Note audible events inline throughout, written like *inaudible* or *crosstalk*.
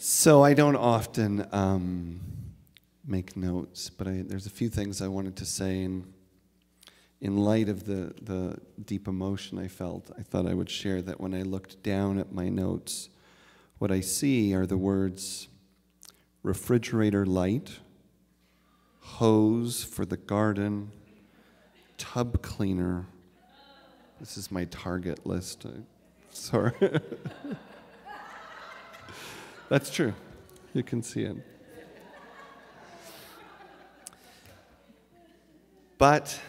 So I don't often um, make notes, but I, there's a few things I wanted to say. And in light of the, the deep emotion I felt, I thought I would share that when I looked down at my notes, what I see are the words refrigerator light, hose for the garden, tub cleaner. This is my target list. I, *laughs* sorry. That's true. You can see it. But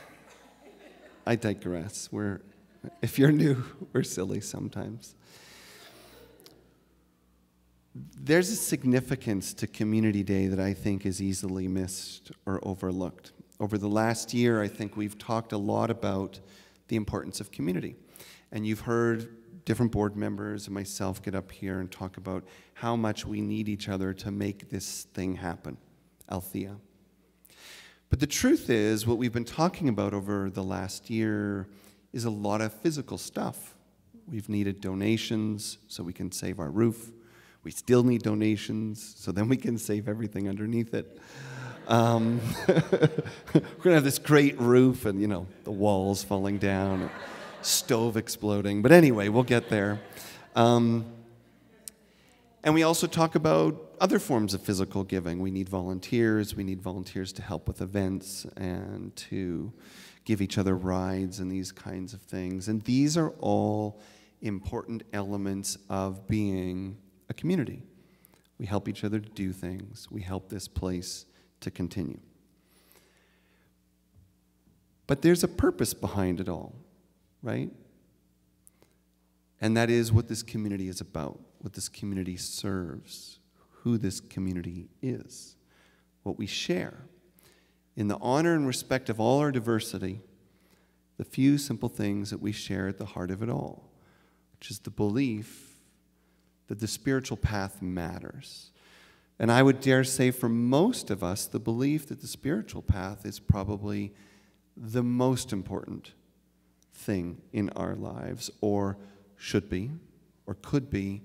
I digress. We're, if you're new, *laughs* we're silly sometimes. There's a significance to Community Day that I think is easily missed or overlooked. Over the last year, I think we've talked a lot about the importance of community. And you've heard different board members and myself get up here and talk about how much we need each other to make this thing happen, Althea. But the truth is, what we've been talking about over the last year is a lot of physical stuff. We've needed donations so we can save our roof. We still need donations so then we can save everything underneath it. Um, *laughs* we're going to have this great roof and, you know, the walls falling down stove exploding. But anyway, we'll get there. Um, and we also talk about other forms of physical giving. We need volunteers. We need volunteers to help with events and to give each other rides and these kinds of things. And these are all important elements of being a community. We help each other to do things, we help this place to continue. But there's a purpose behind it all right? And that is what this community is about, what this community serves, who this community is, what we share. In the honor and respect of all our diversity, the few simple things that we share at the heart of it all, which is the belief that the spiritual path matters. And I would dare say for most of us, the belief that the spiritual path is probably the most important thing in our lives, or should be, or could be.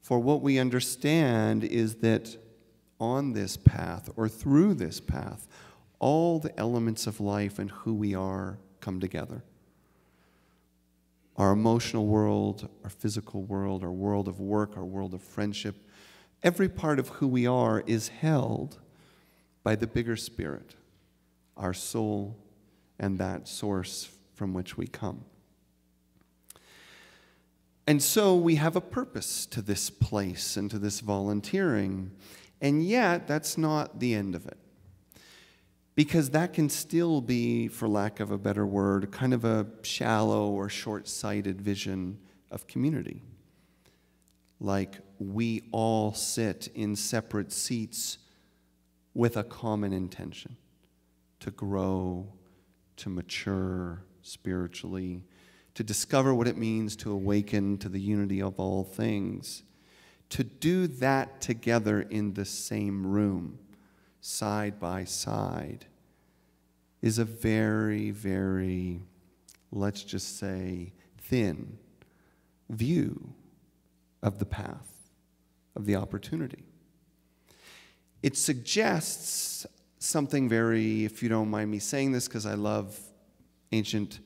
For what we understand is that on this path, or through this path, all the elements of life and who we are come together. Our emotional world, our physical world, our world of work, our world of friendship, every part of who we are is held by the bigger spirit, our soul, and that source from which we come. And so we have a purpose to this place and to this volunteering. And yet, that's not the end of it. Because that can still be, for lack of a better word, kind of a shallow or short sighted vision of community. Like we all sit in separate seats with a common intention to grow, to mature, spiritually, to discover what it means to awaken to the unity of all things, to do that together in the same room, side by side, is a very, very, let's just say, thin view of the path, of the opportunity. It suggests something very, if you don't mind me saying this, because I love ancient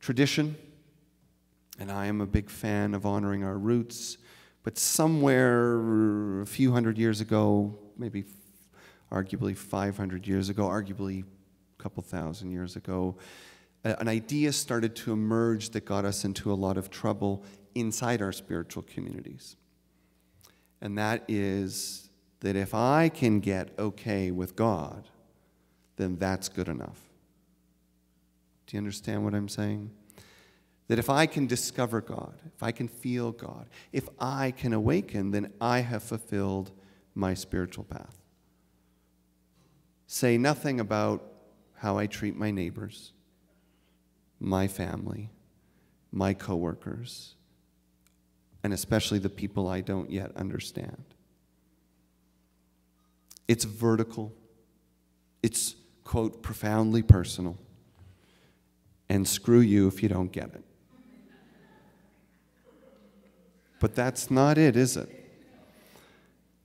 tradition, and I am a big fan of honoring our roots. But somewhere a few hundred years ago, maybe arguably 500 years ago, arguably a couple thousand years ago, an idea started to emerge that got us into a lot of trouble inside our spiritual communities. And that is that if I can get okay with God, then that's good enough. You understand what I'm saying? That if I can discover God, if I can feel God, if I can awaken, then I have fulfilled my spiritual path. Say nothing about how I treat my neighbors, my family, my coworkers, and especially the people I don't yet understand. It's vertical. It's, quote, profoundly personal and screw you if you don't get it. But that's not it, is it?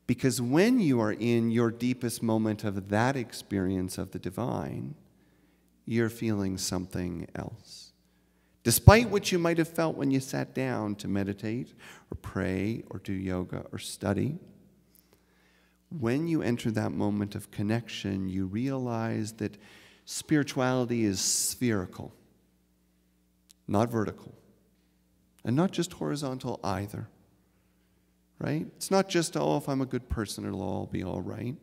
Because when you are in your deepest moment of that experience of the divine, you're feeling something else. Despite what you might have felt when you sat down to meditate or pray or do yoga or study, when you enter that moment of connection, you realize that spirituality is spherical, not vertical, and not just horizontal either. Right? It's not just, oh, if I'm a good person, it'll all be all right.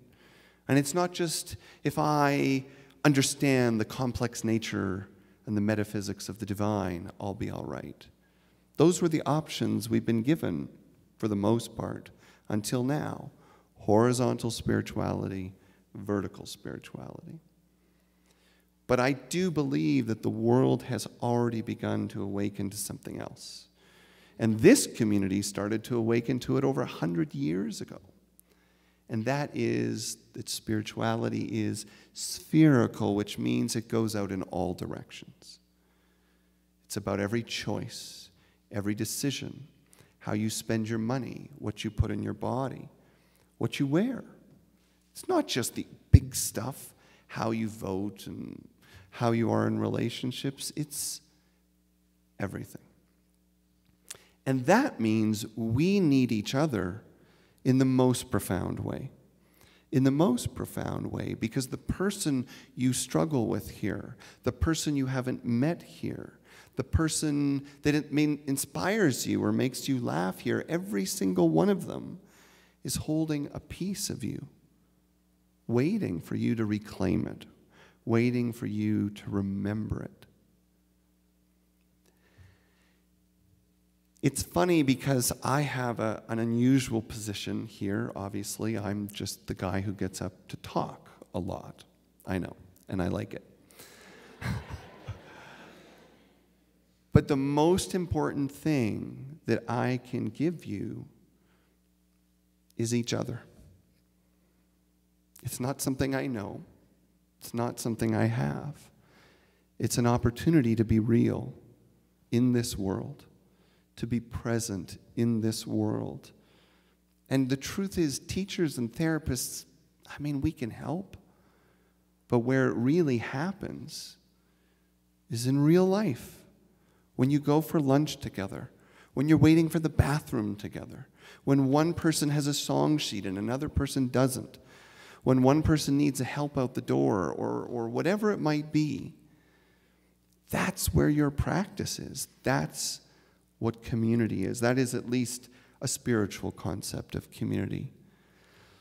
And it's not just if I understand the complex nature and the metaphysics of the divine, I'll be all right. Those were the options we've been given for the most part until now horizontal spirituality, vertical spirituality. But I do believe that the world has already begun to awaken to something else. And this community started to awaken to it over 100 years ago. And that is that spirituality is spherical, which means it goes out in all directions. It's about every choice, every decision, how you spend your money, what you put in your body, what you wear. It's not just the big stuff, how you vote and how you are in relationships, it's everything. And that means we need each other in the most profound way. In the most profound way, because the person you struggle with here, the person you haven't met here, the person that inspires you or makes you laugh here, every single one of them is holding a piece of you, waiting for you to reclaim it, waiting for you to remember it. It's funny because I have a, an unusual position here. Obviously, I'm just the guy who gets up to talk a lot. I know, and I like it. *laughs* but the most important thing that I can give you is each other. It's not something I know, it's not something I have. It's an opportunity to be real in this world to be present in this world. And the truth is, teachers and therapists, I mean, we can help. But where it really happens is in real life. When you go for lunch together, when you're waiting for the bathroom together, when one person has a song sheet and another person doesn't, when one person needs a help out the door or, or whatever it might be. That's where your practice is. That's what community is. That is at least a spiritual concept of community.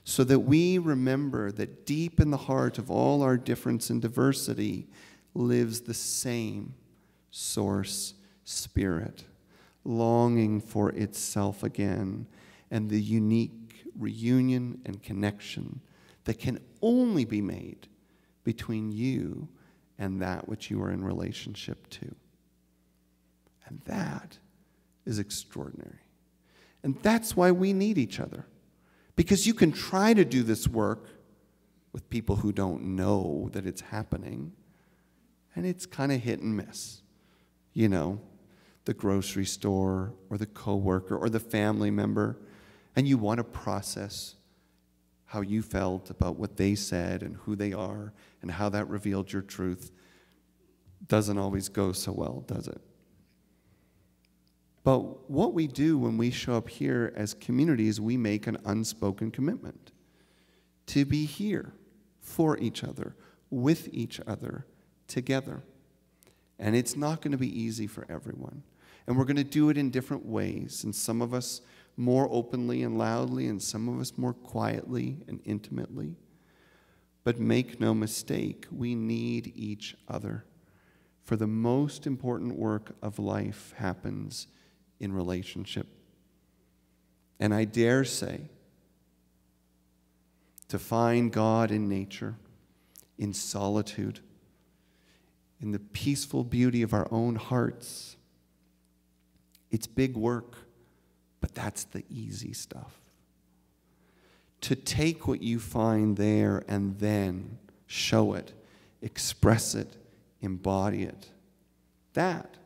So that we remember that deep in the heart of all our difference and diversity lives the same source spirit, longing for itself again, and the unique reunion and connection that can only be made between you and that which you are in relationship to. And that is extraordinary. And that's why we need each other. Because you can try to do this work with people who don't know that it's happening, and it's kind of hit and miss. You know, the grocery store or the coworker or the family member, and you want to process how you felt about what they said and who they are and how that revealed your truth. Doesn't always go so well, does it? But what we do when we show up here as communities, we make an unspoken commitment to be here for each other, with each other, together. And it's not going to be easy for everyone. And we're going to do it in different ways. And some of us more openly and loudly, and some of us more quietly and intimately. But make no mistake, we need each other. For the most important work of life happens in relationship. And I dare say, to find God in nature, in solitude, in the peaceful beauty of our own hearts, it's big work, but that's the easy stuff. To take what you find there and then show it, express it, embody it, that,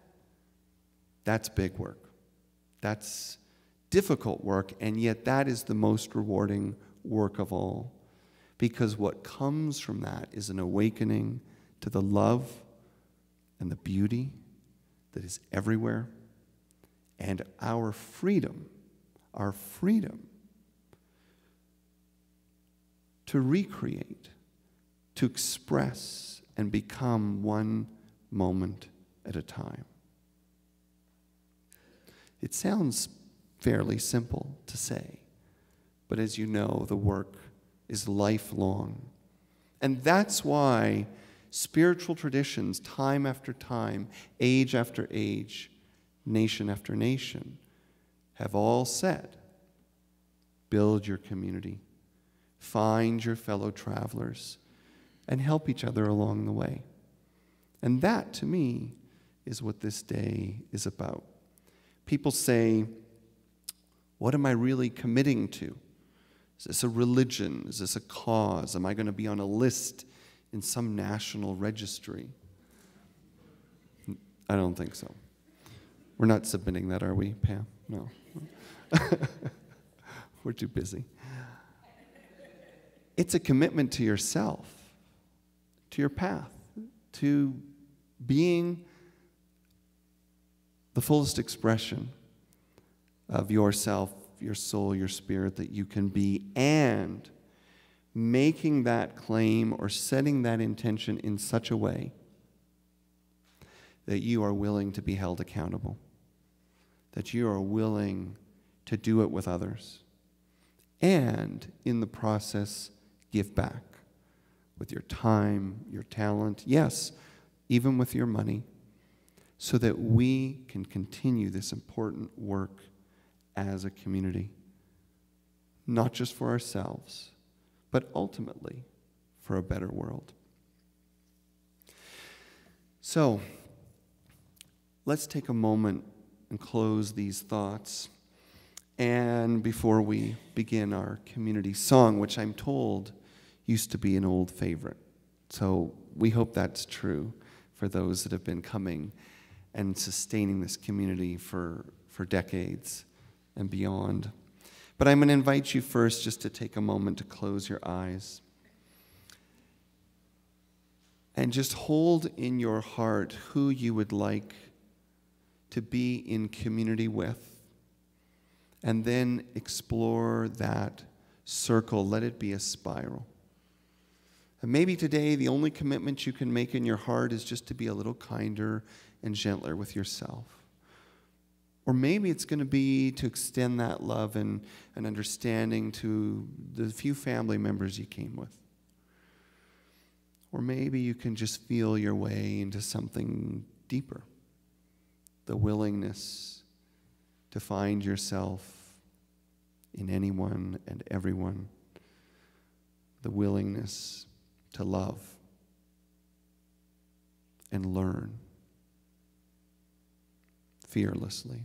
that's big work. That's difficult work, and yet that is the most rewarding work of all. Because what comes from that is an awakening to the love and the beauty that is everywhere, and our freedom, our freedom to recreate, to express, and become one moment at a time. It sounds fairly simple to say, but as you know, the work is lifelong. And that's why spiritual traditions, time after time, age after age, nation after nation, have all said build your community, find your fellow travelers, and help each other along the way. And that, to me, is what this day is about. People say, What am I really committing to? Is this a religion? Is this a cause? Am I going to be on a list in some national registry? I don't think so. We're not submitting that, are we, Pam? No. *laughs* We're too busy. It's a commitment to yourself, to your path, to being the fullest expression of yourself, your soul, your spirit that you can be, and making that claim or setting that intention in such a way that you are willing to be held accountable, that you are willing to do it with others, and in the process, give back with your time, your talent, yes, even with your money so that we can continue this important work as a community, not just for ourselves, but ultimately for a better world. So, let's take a moment and close these thoughts. And before we begin our community song, which I'm told used to be an old favorite. So we hope that's true for those that have been coming and sustaining this community for, for decades and beyond. But I'm going to invite you first just to take a moment to close your eyes and just hold in your heart who you would like to be in community with. And then explore that circle. Let it be a spiral. And maybe today the only commitment you can make in your heart is just to be a little kinder and gentler with yourself. Or maybe it's going to be to extend that love and, and understanding to the few family members you came with. Or maybe you can just feel your way into something deeper the willingness to find yourself in anyone and everyone, the willingness to love and learn fearlessly.